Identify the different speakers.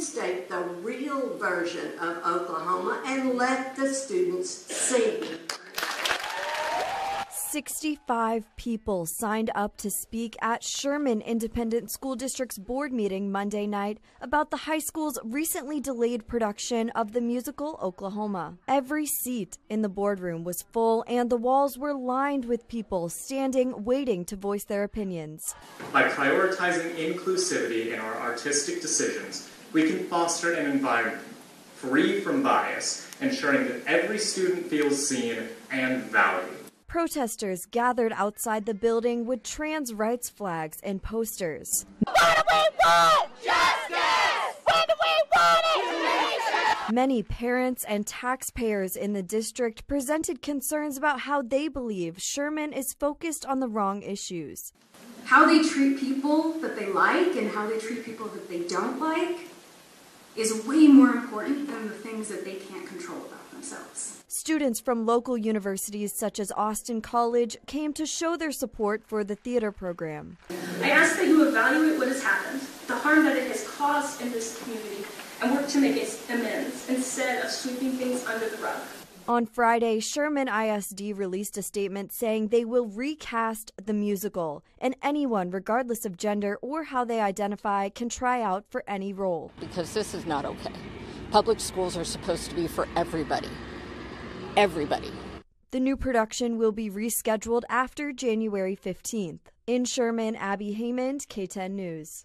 Speaker 1: reinstate the real version of Oklahoma and let the students sing.
Speaker 2: 65 people signed up to speak at Sherman Independent School District's board meeting Monday night about the high school's recently delayed production of the musical Oklahoma. Every seat in the boardroom was full and the walls were lined with people standing waiting to voice their opinions.
Speaker 3: By prioritizing inclusivity in our artistic decisions, we can foster an environment free from bias, ensuring that every student feels seen and valued.
Speaker 2: Protesters gathered outside the building with trans rights flags and posters.
Speaker 4: What do we want? Justice! When do we want it?
Speaker 2: Many parents and taxpayers in the district presented concerns about how they believe Sherman is focused on the wrong issues.
Speaker 5: How they treat people that they like and how they treat people that they don't like is way more important than the things that they can't control about themselves.
Speaker 2: Students from local universities such as Austin College came to show their support for the theater program.
Speaker 6: I ask that you evaluate what has happened, the harm that it has caused in this community, and work to make amends instead of sweeping things under the rug.
Speaker 2: On Friday, Sherman ISD released a statement saying they will recast the musical, and anyone, regardless of gender or how they identify, can try out for any role.
Speaker 7: Because this is not okay. Public schools are supposed to be for everybody everybody.
Speaker 2: The new production will be rescheduled after January 15th. In Sherman, Abby Haymond, KTEN News.